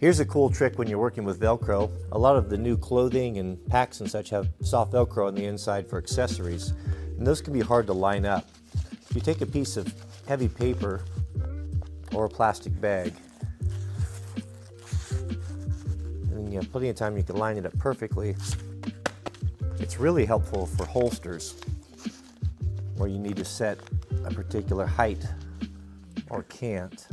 Here's a cool trick when you're working with Velcro. A lot of the new clothing and packs and such have soft Velcro on the inside for accessories, and those can be hard to line up. If you take a piece of heavy paper or a plastic bag, and you have plenty of time you can line it up perfectly, it's really helpful for holsters where you need to set a particular height or cant.